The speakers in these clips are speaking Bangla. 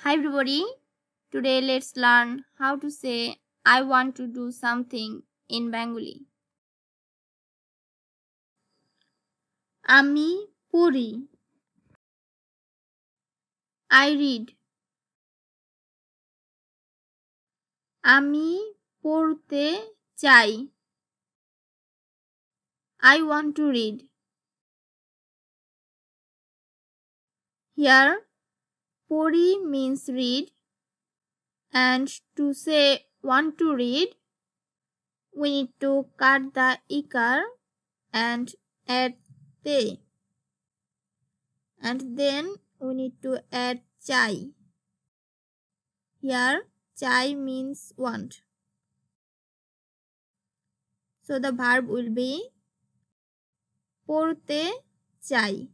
Hi everybody. Today let's learn how to say I want to do something in Bengali. আমি পড়ি I read আমি পড়তে চাই I want to read Here Pori means read and to say want to read we need to cut the ikar and add te. And then we need to add chai. Here chai means want. So the verb will be porte chai.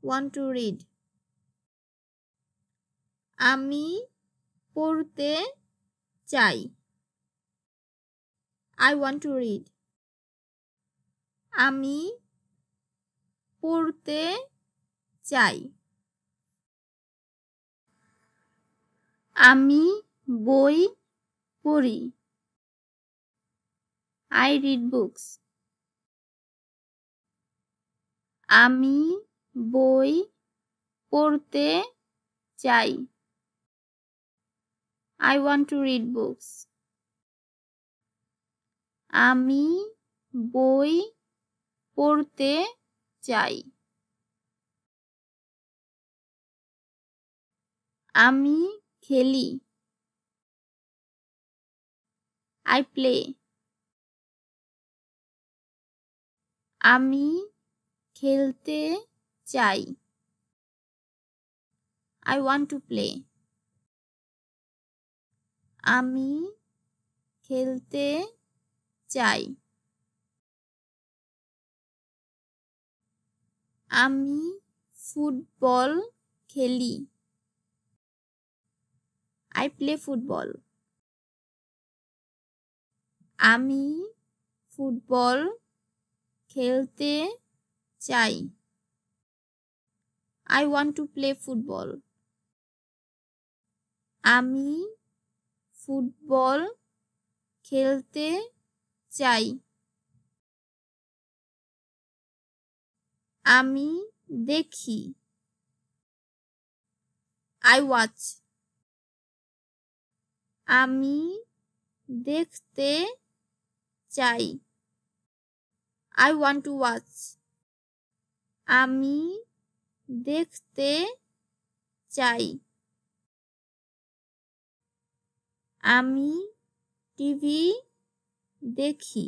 Want to read আমি পড়তে চাই। আই ওয়ান্ট টু রিড আমি পড়তে চাই। আমি বই পড়ি। আই রিড বুকস আমি বই পড়তে চাই। I want to read books আমি বই পড়তে চাই। আমি খেলি। আই প্লে আমি খেলতে চাই। আই ওয়ান্ট টু প্লে আমি খেলতে চাই। আমি ফুটবল খেলি। আই প্লে ফুটবল আমি ফুটবল খেলতে চাই। I want to play football আমি ফুটবল খেলতে চাই। আমি দেখি। আই ওয়াচ আমি দেখতে চাই। আই ওয়ান্ট টু ওয়াচ আমি দেখতে চাই। আমি টিভি দেখি।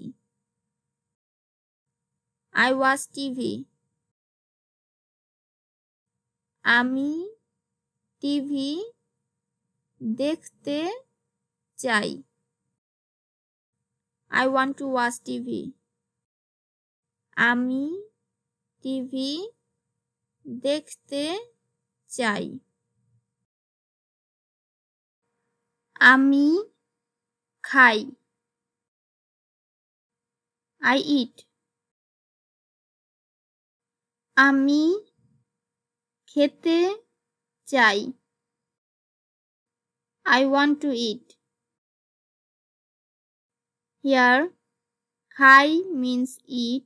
I watch TV. আমি টিভি দেখতে চাই। I want to watch TV. আমি টিভি দেখতে চাই। আমি খাই আই ইট আমি খেতে চাই I want to eat here খাই means eat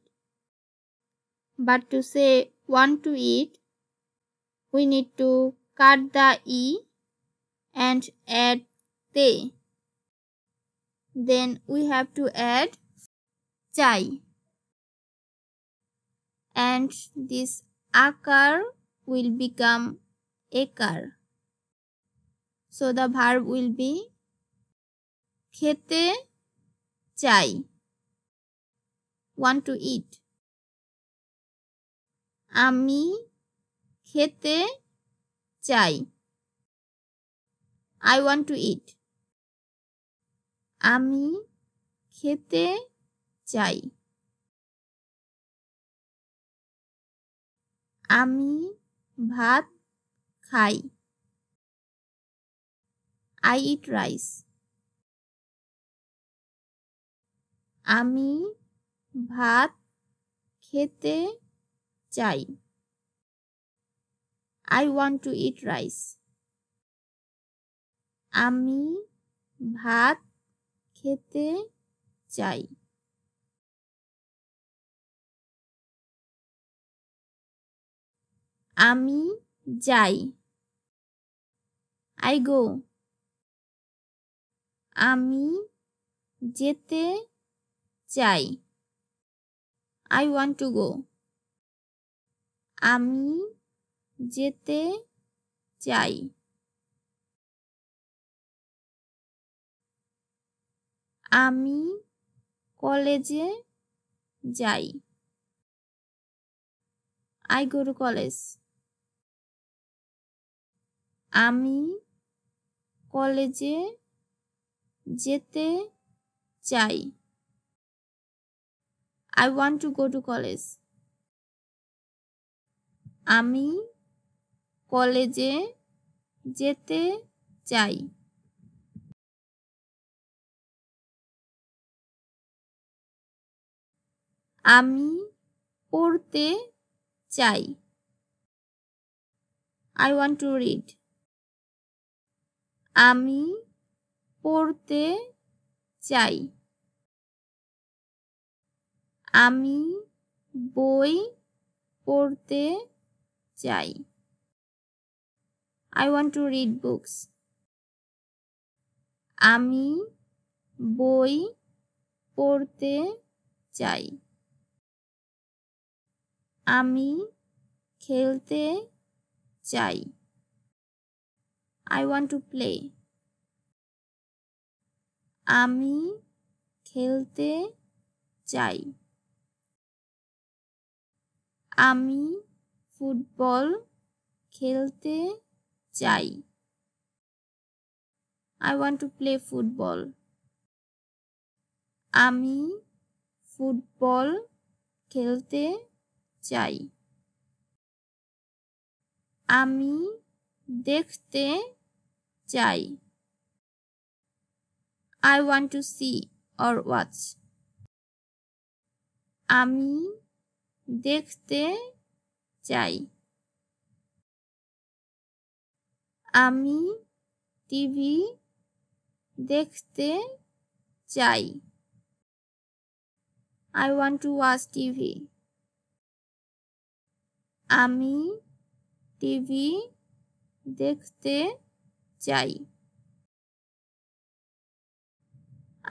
but to say want to eat we need to cut the e and add te then we have to add chai and this akar will become ekar so the verb will be খেতে চাই want to eat আমি খেতে চাই আই ওয়ান্ট টু ইট আমি খেতে চাই। আমি ভাত খাই। আই ইট রাইস আমি ভাত খেতে চাই। I want to eat rice আমি ভাত খেতে চাই। আমি যাই। I go. আমি যেতে চাই। I want to go. আমি যেতে চাই। আমি কলেজে যাই। আই গো টু কলেজ আমি কলেজে যেতে চাই। I want to go to college আমি কলেজে যেতে চাই। আমি পড়তে চাই। আই ওয়ান্ট টু রিড আমি পড়তে চাই। আমি বই পড়তে চাই। I want to read books আমি বই পড়তে চাই। আমি খেলতে চাই। আই ওয়ান্ট টু প্লে আমি খেলতে চাই। আমি ফুটবল খেলতে চাই। I want to play football আমি ফুটবল খেলতে চাই। আমি দেখতে চাই। I want to see or watch আমি দেখতে চাই। আমি টিভি দেখতে চাই। I want to watch TV. আমি টিভি দেখতে চাই।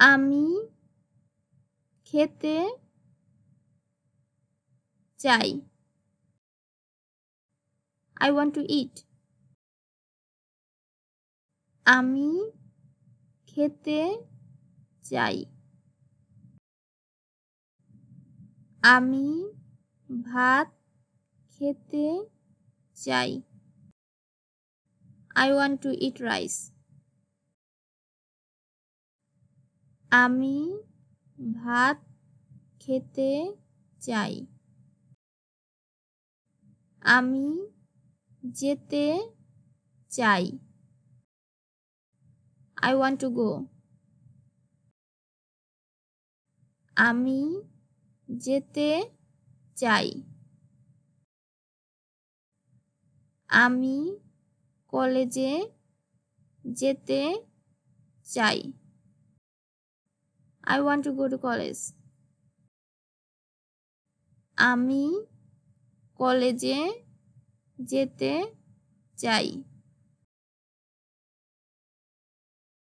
আমি খেতে চাই। আই ওয়ান্ট টু ইট আমি খেতে চাই। আমি ভাত খেতে চাই। I want to eat rice আমি ভাত খেতে চাই। আমি যেতে চাই। আই ওয়ান্ট টু গো আমি যেতে চাই। আমি কলেজে যেতে চাই। I want to go to college আমি কলেজে যেতে চাই।